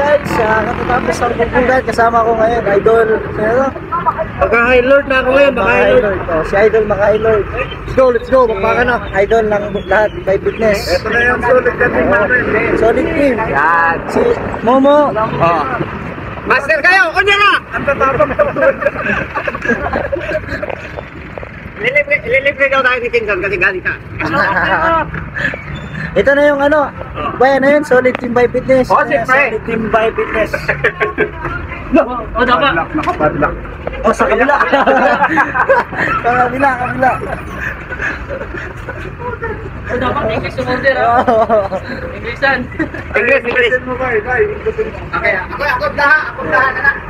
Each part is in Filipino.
guys, uh, katatapos ng bugbugan, kasama ko ngayon, Idol. Sino? Magka-high lord na ako ngayon, Maka maka-high lord. Oh, si Idol Maka Lord. Let's go, let's go, magpaka na. Idol ng lahat, by fitness. Ito na yung sulit na team namin. Solid team. Yan. Si Momo. Oh. Master kayo, kunya na! Ang tatapang Lilibre, lilibre daw tayo ni Kingston kasi galing ka. Ito na yung ano, ba ano yun, solid team by fitness. Oh, Ano yan, siyempre. Solid team by fitness. O, dapat. Nakapadlock. Oh, sa kabila. sa kabila, kabila. O dapat English yung order ha. Oh. Englishan. English, English. Okay, ako, ako daha, ako daha ka na.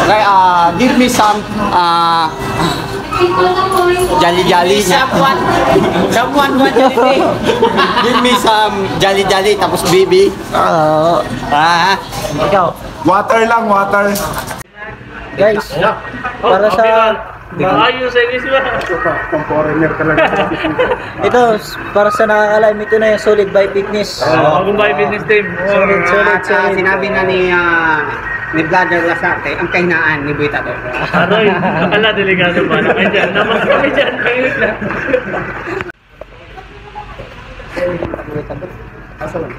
Okay, uh, give me some uh, jolly jolly. Someone, someone want jolly. give me some jolly tapos baby. Oo. Ah, ikaw. Water lang, water. Guys, para sa... Ayos sa English ba? Pang foreigner talaga. Ito, para sa nakakalam, ito na yung solid by fitness. Bagong by business team. Solid, solid, uh, solid. sinabi na ni uh, ni Vladimir Lasarte, ang kahinaan ni Buita to. Aroy, ala delikado pa na kayo dyan. Namas kami dyan. Kainit na.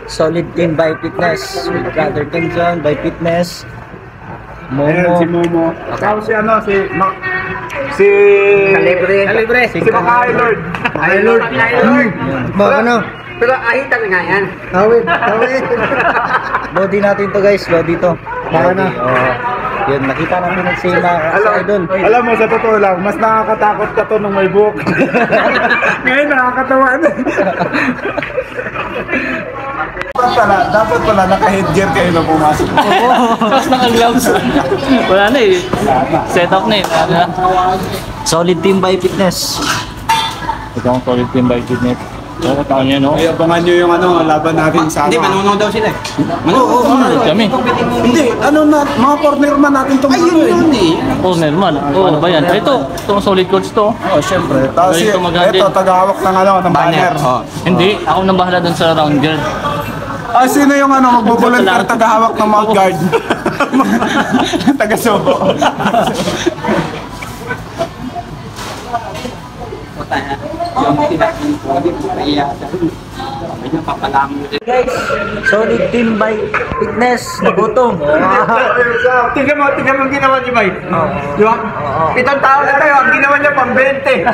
Solid team by fitness. With Brother Kenjon by fitness. Ayan, si Momo. Momo. Tapos si ano, si... Ma- si... Kalibre. Kalibre. Si Maka Lord. Ay, Lord. Baka na. Pero ahitan nga yan. Awit, awit. Body natin to guys, body to. Baka na. Oh. Yun, nakita natin ang same na sa Alam, idol. alam mo, sa totoo lang, mas nakakatakot ka to nung may book. Ngayon, nakakatawa na. dapat pala, dapat pala naka-headgear kayo na pumasok. Tapos naka-gloves. Wala na eh. Set up na eh. Solid team by fitness. Ito ang solid team by fitness. Oo, tao niya no? Ay, abangan nyo yung ano, laban natin sa Hindi, ano. manunaw daw sila eh. Oo, oo, oo. Kami. Hindi, ano na, mga corner man natin itong Ay, yun yun eh. Oh, man. Oh, ano ba yan? Ito, ito ang solid coach to. Oo, syempre. Tapos Galing tumagandin. ito, tagahawak ng ano, ng banner. Oh. Hindi, ako nang bahala dun sa round girl. Ah, sino yung ano, magbo-volunteer tagahawak ng mount guard? Taga-sobo. Guys, solid team by fitness. Nagutom. Tingnan mo, tingnan mo ginawa niyo, Bay. Di ba? Itong tao na tayo, ang ginawa niya pang 20.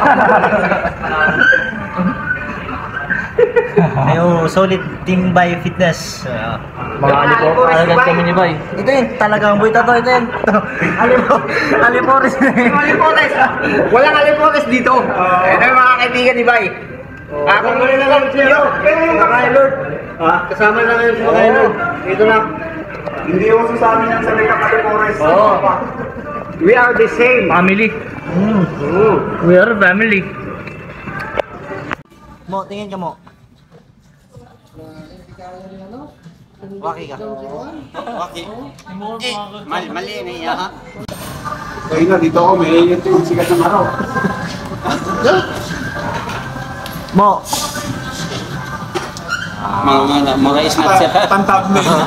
Ayun, solid team by fitness. Uh, Mga alipo, agad kami ni Bay. ito yun, talagang buita to. Ito yun. Alipo, alipores. Alipores. Walang alipores dito. Ito yung mga kaibigan ni Bay. Ako na lang siya. Pero yung mga Lord. Ha? Kasama na ngayon sa mga Lord. Ito lang. Hindi uso sa amin yan sa Lake Calipores. Oo. We are the same. Family. We are a family. Mo, tingin ka mo. Waki ka. Okay. Eh, mali, mali na iya ha. Kaya nga, dito ako, may init yung sikat ng araw. Mo. Mga mga mga isnat siya. Pantab na yun.